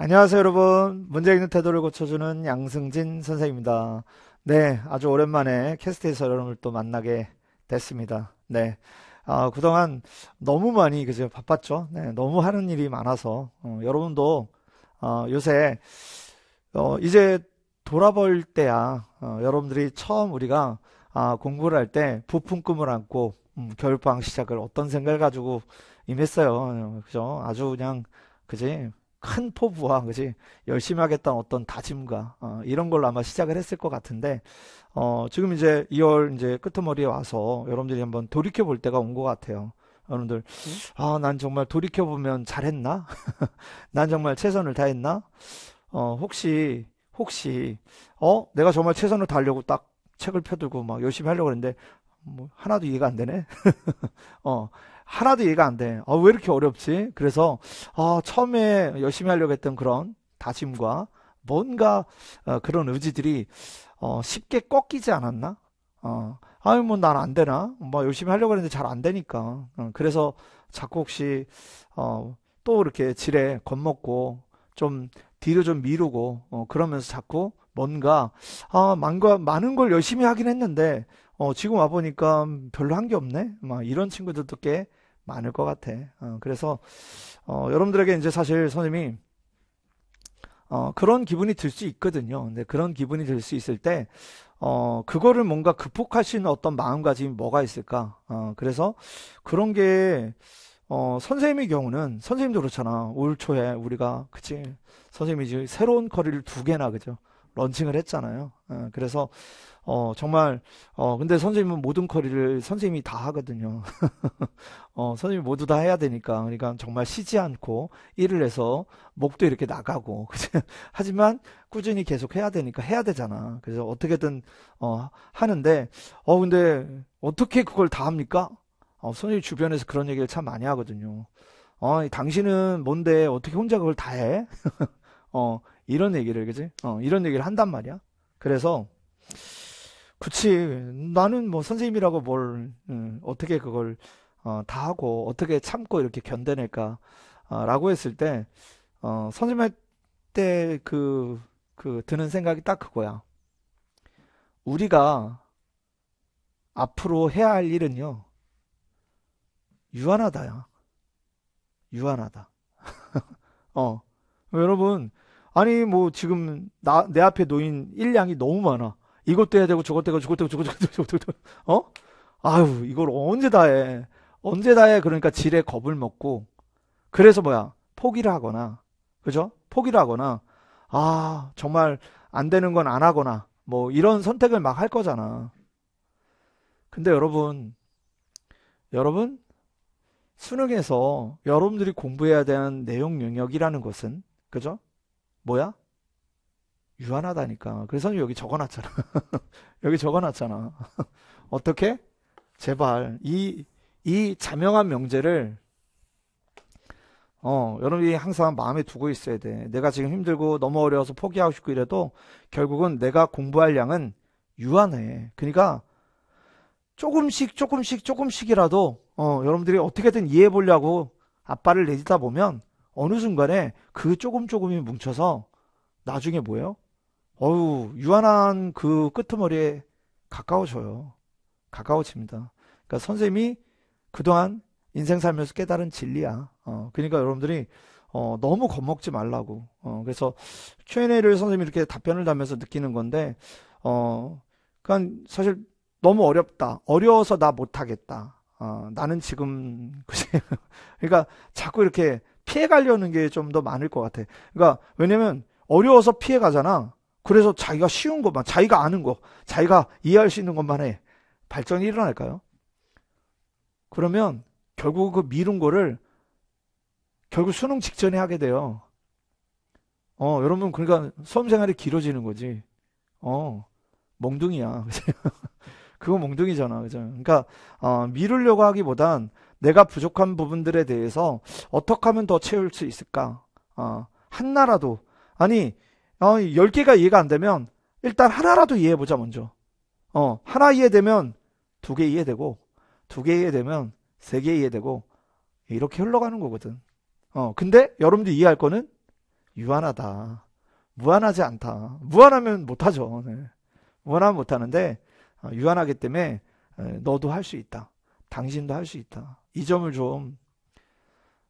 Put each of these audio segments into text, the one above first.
안녕하세요, 여러분. 문제 있는 태도를 고쳐주는 양승진 선생입니다. 네, 아주 오랜만에 캐스트에서 여러분을 또 만나게 됐습니다. 네. 아, 그동안 너무 많이, 그죠? 바빴죠? 네, 너무 하는 일이 많아서, 어, 여러분도, 어, 요새, 어, 이제 돌아볼 때야, 어, 여러분들이 처음 우리가, 아, 공부를 할 때 부푼 꿈을 안고, 음, 겨울방학 시작을 어떤 생각을 가지고 임했어요. 그죠? 아주 그냥, 그지? 큰 포부와 그지 열심히 하겠다는 어떤 다짐과 어, 이런 걸로 아마 시작을 했을 것 같은데 어, 지금 이제 2월 이제 끄트머리에 와서 여러분들이 한번 돌이켜 볼 때가 온 것 같아요. 여러분들 아 난 정말 돌이켜 보면 잘했나? 난 정말 최선을 다했나? 어, 혹시 혹시 어 내가 정말 최선을 다하려고 딱 책을 펴들고 막 열심히 하려고 했는데 뭐 하나도 이해가 안 되네. 어 하나도 이해가 안 돼. 아, 왜 이렇게 어렵지? 그래서 아, 처음에 열심히 하려고 했던 그런 다짐과 뭔가 어, 그런 의지들이 어, 쉽게 꺾이지 않았나? 어, 아유 뭐 난 안 되나? 뭐 열심히 하려고 했는데 잘 안 되니까. 어, 그래서 자꾸 혹시 어, 또 이렇게 지레 겁먹고 좀 뒤로 좀 미루고 어, 그러면서 자꾸 뭔가 아, 많은, 많은 걸 열심히 하긴 했는데 어, 지금 와 보니까 별로 한 게 없네? 막 이런 친구들도 꽤 많을 것 같아. 어, 그래서 어, 여러분들에게 이제 사실 선생님이 어, 그런 기분이 들 수 있거든요. 근데 그런 기분이 들 수 있을 때, 어, 그거를 뭔가 극복할 수 있는 어떤 마음가짐이 뭐가 있을까? 어, 그래서 그런 게, 어, 선생님의 경우는, 선생님도 그렇잖아. 올 초에 우리가, 그치? 선생님이 이제 새로운 커리를 두 개나, 그죠? 런칭을 했잖아요. 어, 그래서 어, 정말, 어, 근데 선생님은 모든 커리를 선생님이 다 하거든요. 어, 선생님이 모두 다 해야 되니까. 그러니까 정말 쉬지 않고 일을 해서 목도 이렇게 나가고. 하지만 꾸준히 계속 해야 되니까 해야 되잖아. 그래서 어떻게든, 어, 하는데, 어, 근데 어떻게 그걸 다 합니까? 어, 선생님 주변에서 그런 얘기를 참 많이 하거든요. 어, 당신은 뭔데 어떻게 혼자 그걸 다 해? 어, 이런 얘기를, 그지? 어, 이런 얘기를 한단 말이야. 그래서, 그치. 나는 뭐 선생님이라고 뭘, 음, 어떻게 그걸, 어, 다 하고, 어떻게 참고 이렇게 견뎌낼까, 어, 라고 했을 때, 어, 선생님 할 때 그, 그, 드는 생각이 딱 그거야. 우리가 앞으로 해야 할 일은요, 유한하다야. 유한하다. 어. 여러분, 아니, 뭐, 지금, 나, 내 앞에 놓인 일량이 너무 많아. 이것도 해야 되고 저것도 해고 저것도 해고 저것도 저것도 해고 어? 아유 이걸 언제 다 해? 언제 다 해? 그러니까 지레 겁을 먹고 그래서 뭐야 포기를 하거나 그죠? 포기를 하거나 아 정말 안 되는 건 안 하거나 뭐 이런 선택을 막 할 거잖아. 근데 여러분 여러분 수능에서 여러분들이 공부해야 되는 내용 영역이라는 것은 그죠? 뭐야? 유한하다니까. 그래서 여기 적어놨잖아. 여기 적어놨잖아. 어떻게? 제발 이, 이 자명한 명제를 어, 여러분이 항상 마음에 두고 있어야 돼. 내가 지금 힘들고 너무 어려워서 포기하고 싶고 이래도 결국은 내가 공부할 양은 유한해. 그러니까 조금씩 조금씩 조금씩이라도 어, 여러분들이 어떻게든 이해해 보려고 앞발을 내딛다 보면 어느 순간에 그 조금 조금이 뭉쳐서 나중에 뭐예요? 어우, 유한한 그 끄트머리에 가까워져요. 가까워집니다. 그러니까 선생님이 그동안 인생 살면서 깨달은 진리야. 어, 그러니까 여러분들이 어, 너무 겁먹지 말라고. 어, 그래서 Q&A를 선생님이 이렇게 답변을 달면서 느끼는 건데, 어, 그러니까 사실 너무 어렵다. 어려워서 나 못하겠다. 어, 나는 지금, 그러니까 자꾸 이렇게 피해 가려는 게 좀 더 많을 것 같아. 그러니까 왜냐면 어려워서 피해 가잖아. 그래서 자기가 쉬운 것만, 자기가 아는 거, 자기가 이해할 수 있는 것만 해. 발전이 일어날까요? 그러면 결국 그 미룬 거를 결국 수능 직전에 하게 돼요. 어, 여러분, 그러니까 수험 생활이 길어지는 거지. 어, 몽둥이야. 그거 몽둥이잖아. 그죠? 그러니까, 어, 미루려고 하기보단 내가 부족한 부분들에 대해서 어떻게 하면 더 채울 수 있을까? 어, 하나라도. 아니, 어, 10개가 이해가 안 되면 일단 하나라도 이해해 보자, 먼저. 어, 하나 이해되면 두 개 이해되고, 두 개 이해되면 세 개 이해되고, 이렇게 흘러가는 거거든. 어, 근데 여러분들 이해할 거는 유한하다. 무한하지 않다. 무한하면 못하죠. 네. 무한하면 못하는데 어, 유한하기 때문에 너도 할 수 있다. 당신도 할 수 있다. 이 점을 좀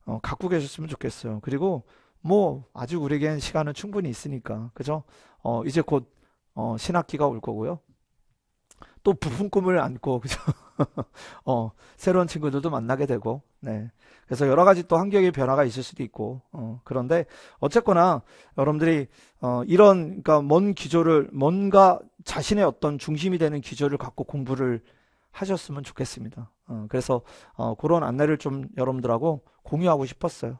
어, 갖고 계셨으면 좋겠어요. 그리고 뭐 아직 우리에겐 시간은 충분히 있으니까 그죠? 어, 이제 곧 어, 신학기가 올 거고요. 또 부푼 꿈을 안고 그죠? 어, 새로운 친구들도 만나게 되고 네. 그래서 여러 가지 또 환경의 변화가 있을 수도 있고 어, 그런데 어쨌거나 여러분들이 어, 이런 그러니까 먼 기조를 뭔가 자신의 어떤 중심이 되는 기조를 갖고 공부를 하셨으면 좋겠습니다. 어, 그래서 어, 그런 안내를 좀 여러분들하고 공유하고 싶었어요.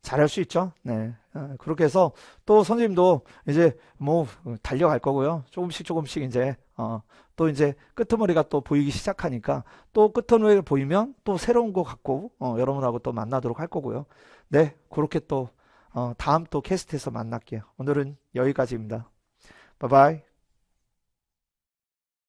잘할 수 있죠. 네. 어, 그렇게 해서 또 선생님도 이제 뭐 달려갈 거고요. 조금씩 조금씩 이제 어, 또 이제 끄트머리가 또 보이기 시작하니까 또 끄트머리가 보이면 또 새로운 거 갖고 어, 여러분하고 또 만나도록 할 거고요. 네. 그렇게 또 어, 다음 또 캐스트에서 만날게요. 오늘은 여기까지입니다. 바이바이.